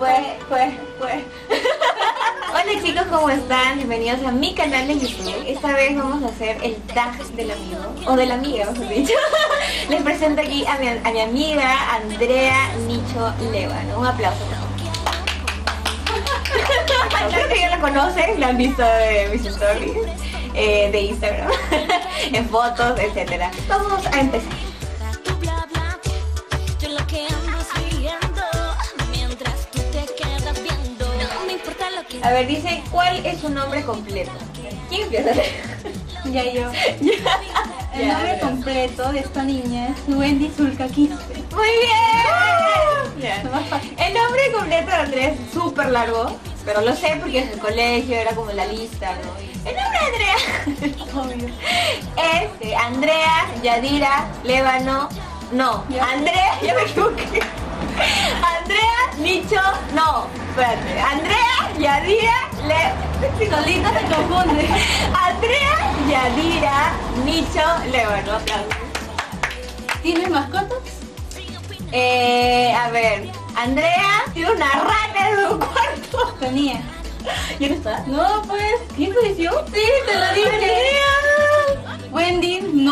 pues, pues, pues. Hola chicos, ¿cómo están? Bienvenidos a mi canal de YouTube. Esta vez vamos a hacer el tag del amigo, o de la amiga, mejor dicho. Les presento aquí a mi, a mi amiga Andrea Nicho Levano. Un aplauso, Creo que ya la conocen, la han visto de mis stories, eh, de Instagram, en fotos, etcétera. Vamos a empezar. A ver, dice, ¿cuál es su nombre completo? ¿Quién empieza? Ya yo. El Ya, nombre completo de esta niña es Wendy Zulka Quispe. Muy bien. El nombre completo de Andrea es súper largo, pero lo sé porque en el colegio era como la lista, ¿no? El nombre de Andrea Obvio. es eh, Andrea Yadira Lébano. No, Ya. Andrea, ya me equivoqué. Andrea Nicho, no, espérate. Andrea Yadira Le... Solita se confunde. Andrea Yadira Nicho Lébano. Aplausos. ¿Tienes mascotas? Eh, a ver, Andrea tiene una rata en su cuarto. Tenía. ¿Ya no está? No, pues, ¿quién te? Sí, te lo dije. Wendy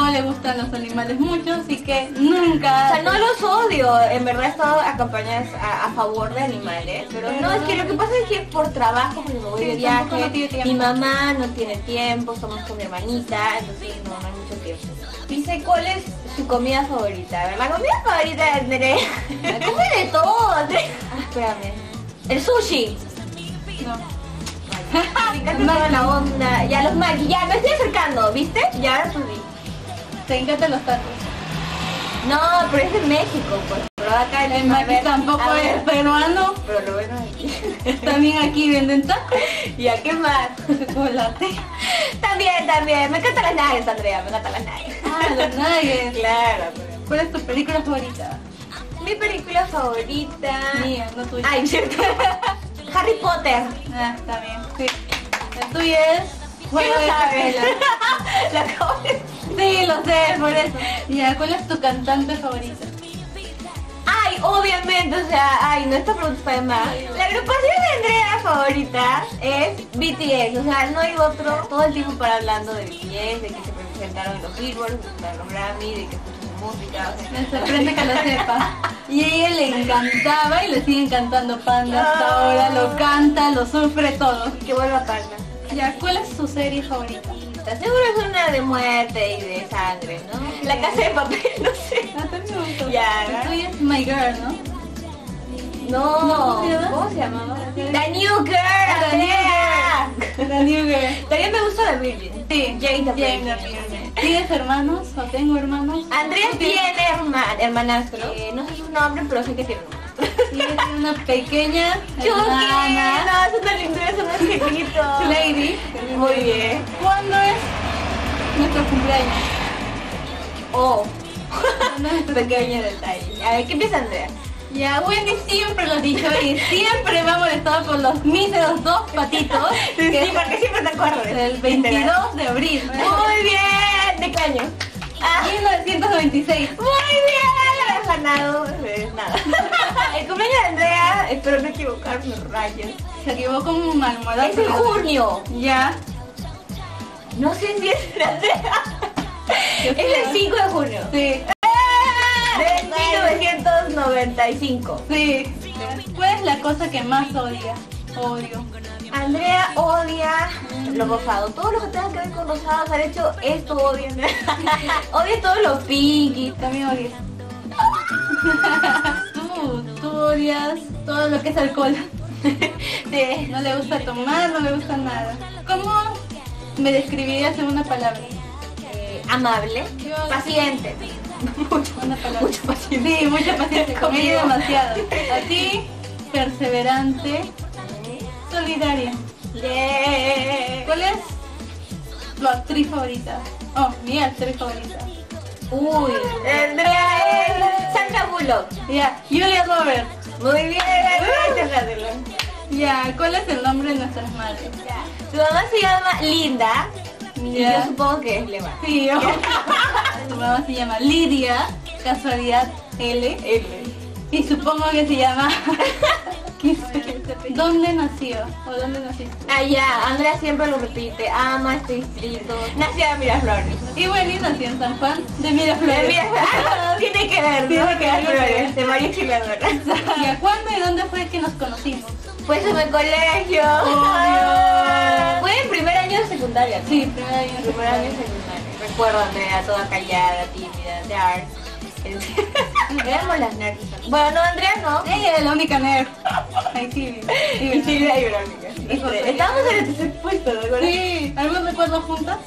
no le gustan los animales mucho, así que nunca. O sea, no los odio, en verdad he estado a campañas a, a favor de animales, pero no, es que lo que pasa es que por trabajo, porque me voy de viaje, mi mamá no tiene tiempo, estamos con mi hermanita, entonces no, no hay mucho tiempo. Dice, ¿cuál es su comida favorita? La comida favorita de Andrea, come de todo. Ah, espérame. El sushi. No. Me encanta toda la onda. Ya los maquis, ya me estoy acercando, ¿viste? Ya ahora subí. Te encantan los tacos. No, pero es de México, pues. Pero acá en El ver, tampoco es peruano. Pero lo bueno aquí. También aquí venden tacos. ¿Y a qué más? Chocolate. También, también. Me encantan las nuggets, Andrea. Me encantan las nuggets. Ah, los nuggets. Claro. pues. ¿Cuál es tu película favorita? Mi película favorita. Mía, no tuya. Ay, cierto. Harry Potter. Ah, bien. Sí. La tuya es. ¿Qué Juego de sabes? La de- Sí, lo sé, por eso. Ya, ¿cuál es tu cantante favorita? Ay, obviamente, o sea, ay, no esta pregunta de más. La agrupación de Andrea favorita es BTS, o sea, no hay otro. Todo el tiempo para hablando de BTS, de que se presentaron en los Billboard, en los Grammy, de que escuchan música, o sea. Me sorprende que lo sepa. Y a ella le encantaba y le siguen cantando Panda hasta ahora. Lo canta, lo sufre todo. Que vuelva Panda. Ya, ¿cuál es su serie favorita? Seguro es una de muerte y de sangre, ¿no? La casa de papel, no sé. Ah, gustó. Ya. Tuya es My Girl, ¿no? No, ¿Cómo se llamaba? The New Girl, Andrea. La New Girl. También me gusta The Virgin. Sí, Jane the Virgin. the. ¿Tienes hermanos o tengo hermanos? Andrea ¿Tú tienes? tiene herma- hermanastro. Eh, no sé su nombre, pero sé que tiene un hermanastro. Sí, una pequeña hermana. no, es una lindura, son unos chiquitos. Lady. Muy bien. ¿Cuándo es nuestro cumpleaños? Oh, ¿Cuándo es nuestro pequeño detalle. A ver, ¿qué piensa Andrea? Ya, Wendy siempre lo ha dicho y siempre me ha molestado con los míseros dos patitos. Sí, que es porque siempre te acuerdas. el 22 de abril. Muy bien. ¿De qué año? Ah, 1996. muy bien. Ganado. nada. El cumpleaños de Andrea, espero no equivocarme, rayos. Se equivocó un almohadón. Es en junio. Ya. No sé si es de Andrea. Es el 5 de junio. Sí. De 1995. Sí. ¿Cuál es la cosa que más odia? Odio. Andrea odia lo rosado. Todo lo que tenga que ver con rosados. Han hecho esto odia. odia todos los pinky. También odias. odias todo lo que es alcohol. Sí. No le gusta tomar, no le gusta nada. ¿Cómo me describirías en una palabra? Eh, amable. Yo- Paciente. Mucho, Una palabra. mucho paciente. Sí, mucha paciencia. Conmigo demasiado. A ti, perseverante, solidaria. Yeah. ¿Cuál es tu actriz favorita? Oh, mi actriz favorita. Uy, Andrea es Ya, Julia Roberts. Muy bien, gracias, Adela. Ya, ¿cuál es el nombre de nuestras madres? Ya. Tu mamá se llama Linda. Y Ya. yo supongo que es Leva. Sí, yo. Tu mamá se llama Lidia, casualidad L. L. Y supongo que se llama. ¿Dónde nació? ¿O dónde naciste? Ah, ya, Andrea siempre lo repite, ama este distrito. Nació en Miraflores. Y Wendy nació en San Juan de De Miraflores. Miraflores. Ah, Tiene que ver, Tiene que ver, Miraflores, de María Auxiliadora. ¿Y a cuándo y dónde fue que nos conocimos? Pues en el colegio. Fue en primer año de secundaria. ¿no? Sí, primer año. Primer año de secundaria. Recuerdo a Andrea toda callada, tímida, nerd. Éramos las nerds. Bueno, no, Andrea no. Ella es la única nerd. Ay, sí. Y Silvia y Verónica. Estábamos en el tercer puesto, ¿de acuerdo? Sí, ¿algún recuerdo juntas?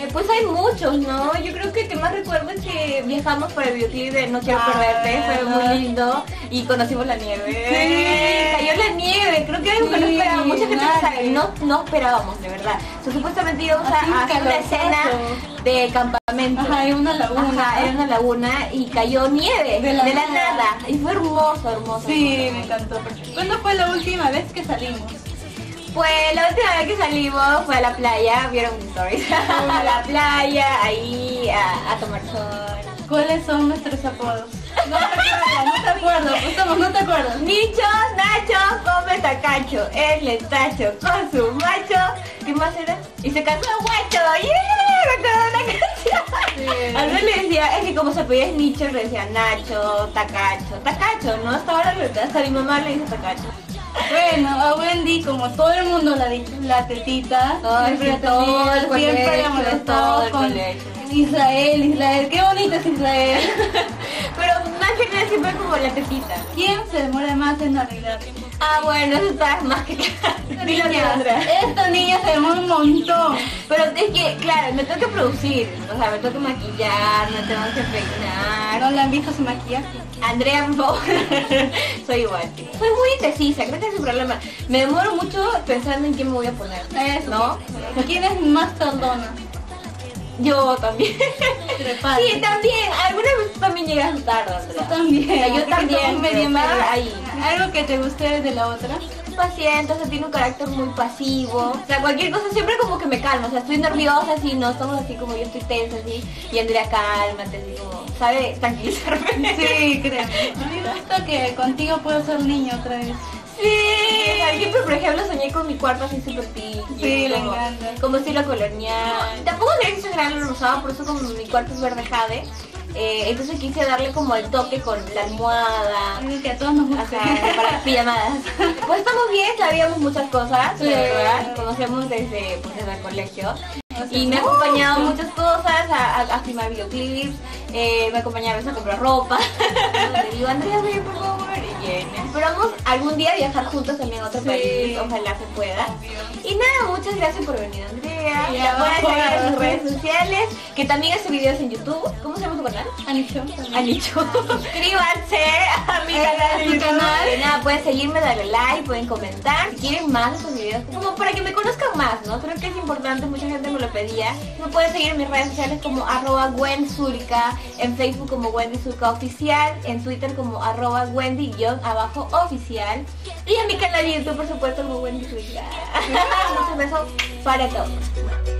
Eh, Pues hay muchos, ¿no? Yo creo que el que más recuerdo es que viajamos por el videoclip de No Quiero Perderte, fue muy ah. lindo y conocimos la nieve. Sí. Cayó la nieve, creo que algo que no esperábamos, mucha gente no, nadie. sabe, no, no esperábamos, de verdad. Supuestamente íbamos a, Así, a hacer una escena de campamento. Ajá, hay una laguna. Ajá, era una laguna y cayó nieve De la nada. nada. Y fue hermoso, hermoso. Sí, hermoso. me encantó. ¿Cuándo fue la última vez que salimos? Pues la última vez que salimos fue a la playa, vieron mis stories. a la playa, ahí a, a tomar sol. ¿Cuáles son nuestros apodos? No te acuerdas, no te acuerdo, Gustavo, no te acuerdas. Nicho, Nacho, come tacacho, él es tacho con su macho. ¿Qué más era? Y se casó guacho. ¡Yeah! Me acuerdo de la canción. Sí. A mí le decía, es que como se pedía es Nicho, le decía Nacho, tacacho. Tacacho, ¿no? Hasta ahora hasta mi mamá le dice tacacho. Bueno, a Wendy, como todo el mundo la la tetita, Ay, siempre sí, todo el siempre colegio, la molestó todo el con colegio. Israel, Israel, qué bonito es Israel. Pero Era siempre como la. ¿Quién se demora más en arreglar? Ah, bueno, eso está más que claro. Dilo tú, Niña, Andrea. esta niña se demora un montón. Pero es que, claro, me tengo que producir, o sea, me tengo que maquillar, me tengo que peinar. No la han visto su maquillaje. Andrea, por favor, soy igual. Soy muy indecisa, creo que es el problema. Me demoro mucho pensando en qué me voy a poner. Eso. ¿No? ¿Quién es más tardona? Yo también. Sí, también. Algunas veces también llegas tarde, Andrea. también. Yo también, medio más. ahí. Algo que te guste de la otra. paciente, o sea, tiene un carácter muy pasivo. O sea, cualquier cosa siempre como que me calma. O sea, estoy nerviosa, así, no estamos así como yo estoy tensa, así. Y Andrea, cálmate, así como, sabe tranquilizarme. Sí, créeme. A mí me gusta que contigo puedo ser niño otra vez. Sí, siempre por mi cuarto así súper pinky, Sí, le como, encanta. como estilo colonial. Tampoco quería exagerar lo rosado, por eso como mi cuarto es verde jade. Eh, entonces quise darle como el toque con la almohada. Que a todos nos gusta. Ajá, para las pijamadas. Pues estamos bien, sabíamos muchas cosas, Sí. la verdad. Conocemos desde, pues, desde el colegio. O sea, Y me ha acompañado muchas cosas, a, a, a filmar videoclips, eh, me ha acompañado a comprar ropa. Le digo, Andrea, por favor. Esperamos algún día viajar juntos también a otro Sí. país, ojalá se pueda. Y nada, muchas gracias por venir, Andrea. Sí, La pueden seguir en sus redes sociales, que también hace videos en YouTube. ¿Cómo se llama tu canal? Anicho. Anicho. Suscríbanse a mi Eh, canal a tu canal. Y nada, pueden seguirme, darle like, pueden comentar. Si quieren más de estos videos, como para que me conozcan más, ¿no? Creo que es importante, mucha gente me lo pedía. Me pueden seguir en mis redes sociales como arroba Gwen Zurika, en Facebook como Wendy Zurika Oficial, en Twitter como arroba Wendy-abajo oficial. Y en mi canal de YouTube, por supuesto, como Wendy Zurika. Muchos besos para todos.